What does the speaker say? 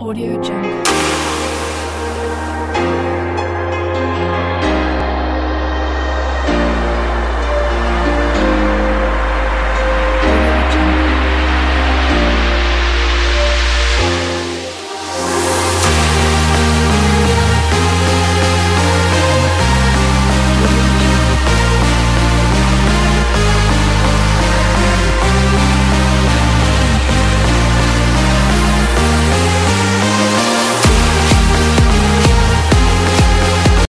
Audio Jungle.